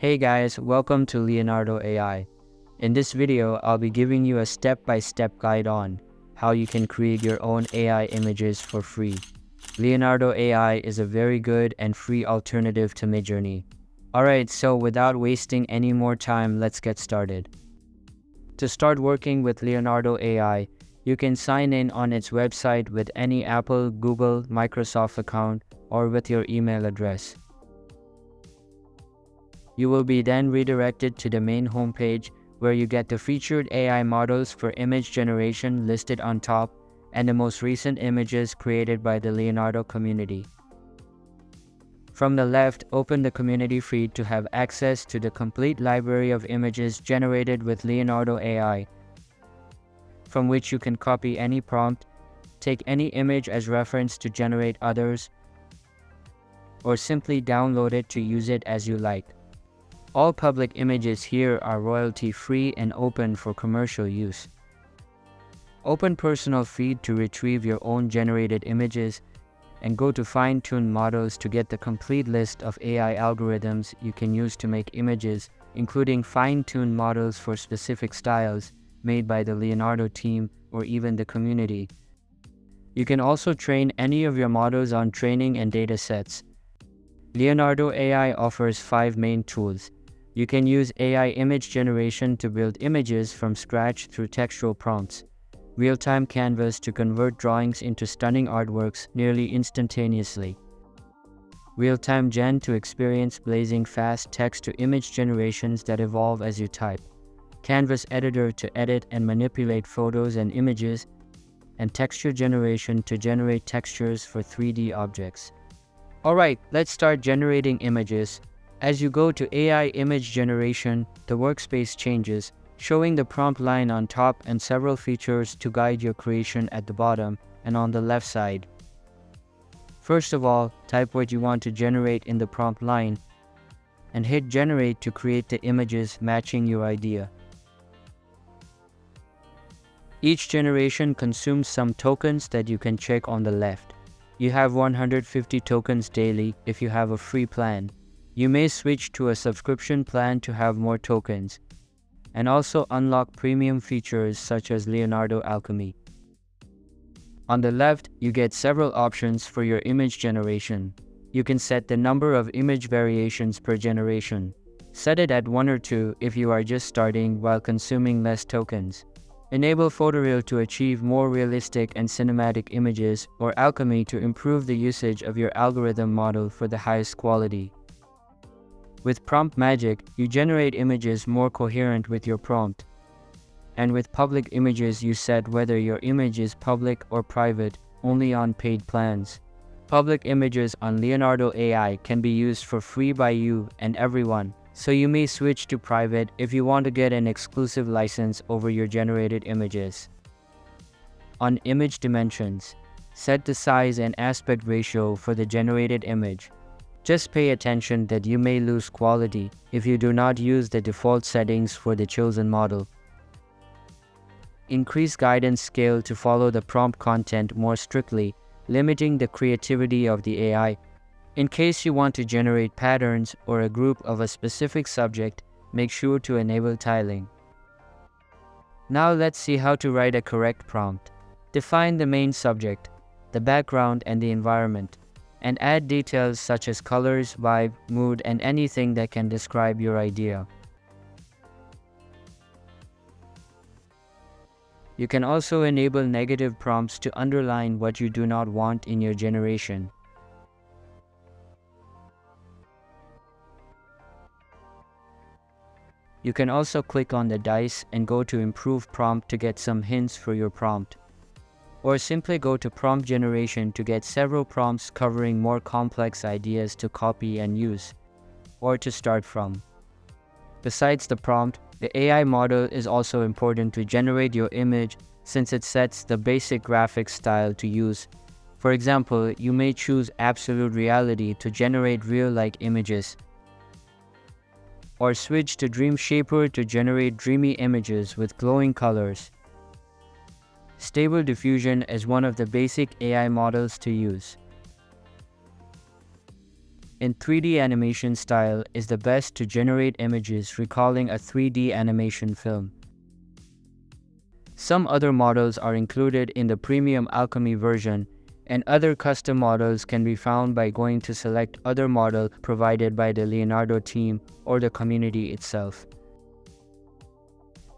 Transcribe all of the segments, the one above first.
Hey guys, welcome to Leonardo AI. In this video, I'll be giving you a step-by-step -step guide on how you can create your own AI images for free. Leonardo AI is a very good and free alternative to Midjourney. Alright, so without wasting any more time, let's get started. To start working with Leonardo AI, you can sign in on its website with any Apple, Google, Microsoft account or with your email address. You will be then redirected to the main homepage where you get the featured AI models for image generation listed on top and the most recent images created by the Leonardo community. From the left, open the community feed to have access to the complete library of images generated with Leonardo AI, from which you can copy any prompt, take any image as reference to generate others, or simply download it to use it as you like. All public images here are royalty free and open for commercial use. Open Personal Feed to retrieve your own generated images and go to fine-tune models to get the complete list of AI algorithms you can use to make images, including fine-tuned models for specific styles made by the Leonardo team or even the community. You can also train any of your models on training and data sets. Leonardo AI offers five main tools, you can use AI image generation to build images from scratch through textual prompts. Real-time canvas to convert drawings into stunning artworks nearly instantaneously. Real-time gen to experience blazing fast text-to-image generations that evolve as you type. Canvas editor to edit and manipulate photos and images, and texture generation to generate textures for 3D objects. Alright, let's start generating images. As you go to AI image generation, the workspace changes, showing the prompt line on top and several features to guide your creation at the bottom and on the left side. First of all, type what you want to generate in the prompt line and hit generate to create the images matching your idea. Each generation consumes some tokens that you can check on the left. You have 150 tokens daily if you have a free plan. You may switch to a subscription plan to have more tokens, and also unlock premium features such as Leonardo Alchemy. On the left, you get several options for your image generation. You can set the number of image variations per generation. Set it at 1 or 2 if you are just starting while consuming less tokens. Enable Photoreal to achieve more realistic and cinematic images or Alchemy to improve the usage of your algorithm model for the highest quality. With Prompt Magic, you generate images more coherent with your prompt. And with public images you set whether your image is public or private only on paid plans. Public images on Leonardo AI can be used for free by you and everyone, so you may switch to private if you want to get an exclusive license over your generated images. On image dimensions, set the size and aspect ratio for the generated image. Just pay attention that you may lose quality if you do not use the default settings for the chosen model. Increase guidance scale to follow the prompt content more strictly, limiting the creativity of the AI. In case you want to generate patterns or a group of a specific subject, make sure to enable tiling. Now let's see how to write a correct prompt. Define the main subject, the background and the environment and add details such as colors, vibe, mood, and anything that can describe your idea. You can also enable negative prompts to underline what you do not want in your generation. You can also click on the dice and go to improve prompt to get some hints for your prompt or simply go to prompt generation to get several prompts covering more complex ideas to copy and use, or to start from. Besides the prompt, the AI model is also important to generate your image since it sets the basic graphic style to use. For example, you may choose absolute reality to generate real-like images, or switch to Dream Shaper to generate dreamy images with glowing colors. Stable Diffusion is one of the basic AI models to use. in 3D animation style is the best to generate images recalling a 3D animation film. Some other models are included in the premium Alchemy version and other custom models can be found by going to select other model provided by the Leonardo team or the community itself.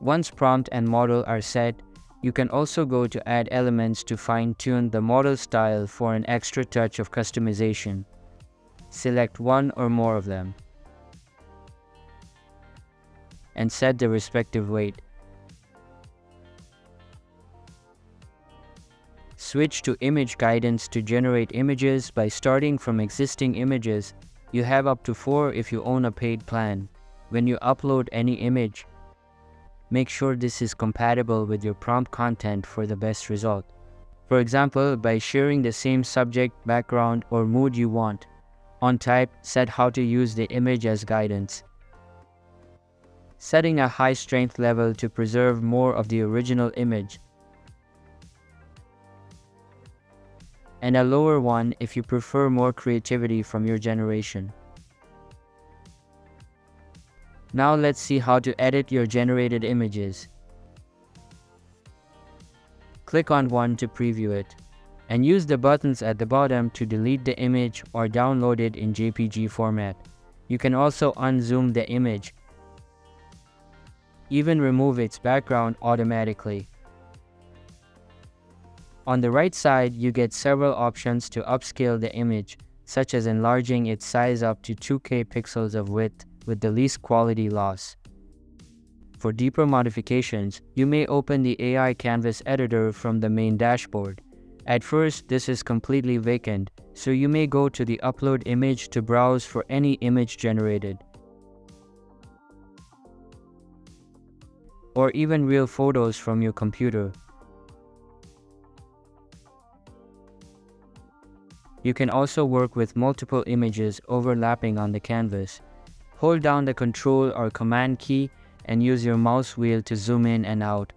Once prompt and model are set, you can also go to add elements to fine-tune the model style for an extra touch of customization. Select one or more of them and set the respective weight. Switch to image guidance to generate images by starting from existing images. You have up to 4 if you own a paid plan. When you upload any image, make sure this is compatible with your prompt content for the best result. For example, by sharing the same subject, background, or mood you want. On type, set how to use the image as guidance. Setting a high strength level to preserve more of the original image. And a lower one if you prefer more creativity from your generation. Now let's see how to edit your generated images. Click on one to preview it and use the buttons at the bottom to delete the image or download it in JPG format. You can also unzoom the image, even remove its background automatically. On the right side, you get several options to upscale the image, such as enlarging its size up to 2K pixels of width with the least quality loss. For deeper modifications, you may open the AI Canvas editor from the main dashboard. At first, this is completely vacant, so you may go to the upload image to browse for any image generated. Or even real photos from your computer. You can also work with multiple images overlapping on the canvas. Hold down the Control or Command key and use your mouse wheel to zoom in and out,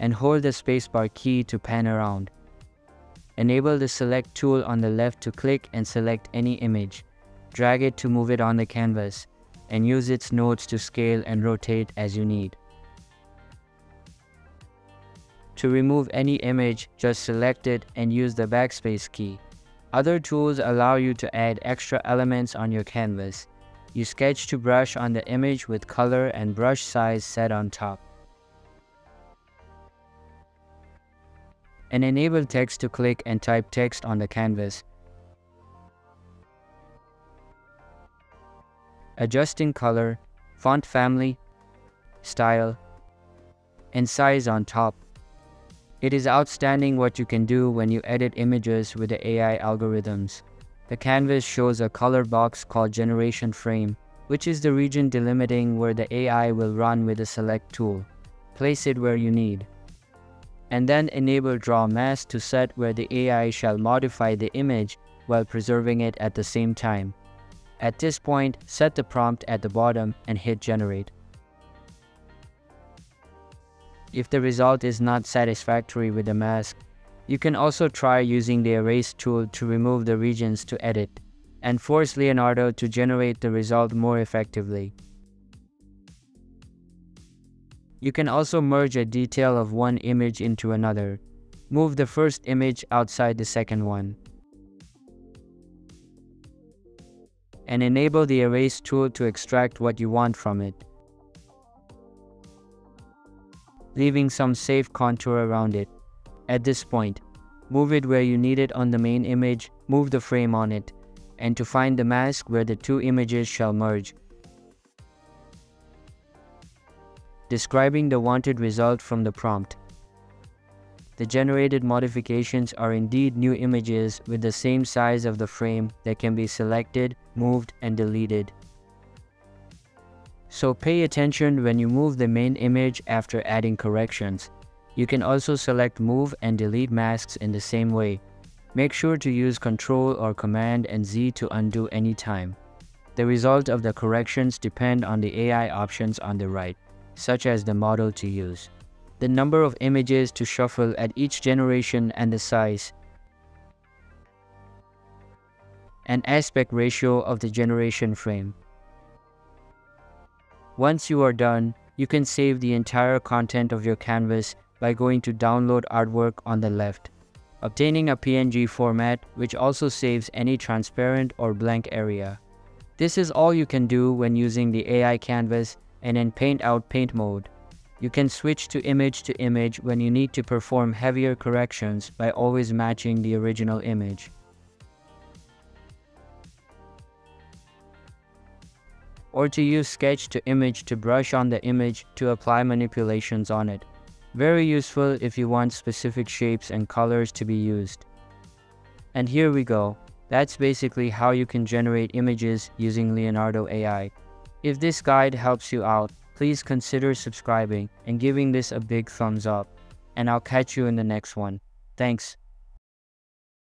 and hold the spacebar key to pan around. Enable the select tool on the left to click and select any image. Drag it to move it on the canvas and use its nodes to scale and rotate as you need. To remove any image, just select it and use the backspace key. Other tools allow you to add extra elements on your canvas. You sketch to brush on the image with color and brush size set on top. and enable text to click and type text on the canvas. Adjusting color, font family, style, and size on top. It is outstanding what you can do when you edit images with the AI algorithms. The canvas shows a color box called generation frame, which is the region delimiting where the AI will run with the select tool. Place it where you need and then enable Draw Mask to set where the AI shall modify the image while preserving it at the same time. At this point, set the prompt at the bottom and hit Generate. If the result is not satisfactory with the mask, you can also try using the Erase tool to remove the regions to edit, and force Leonardo to generate the result more effectively. You can also merge a detail of one image into another. Move the first image outside the second one. And enable the Erase tool to extract what you want from it. Leaving some safe contour around it. At this point, move it where you need it on the main image, move the frame on it, and to find the mask where the two images shall merge, describing the wanted result from the prompt. The generated modifications are indeed new images with the same size of the frame that can be selected, moved, and deleted. So pay attention when you move the main image after adding corrections. You can also select move and delete masks in the same way. Make sure to use Ctrl or Command and Z to undo any time. The result of the corrections depend on the AI options on the right such as the model to use, the number of images to shuffle at each generation and the size. and aspect ratio of the generation frame. Once you are done, you can save the entire content of your canvas by going to download artwork on the left, obtaining a PNG format which also saves any transparent or blank area. This is all you can do when using the AI canvas and in paint out paint mode. You can switch to image to image when you need to perform heavier corrections by always matching the original image. Or to use sketch to image to brush on the image to apply manipulations on it. Very useful if you want specific shapes and colors to be used. And here we go. That's basically how you can generate images using Leonardo AI. If this guide helps you out, please consider subscribing and giving this a big thumbs up. And I'll catch you in the next one. Thanks.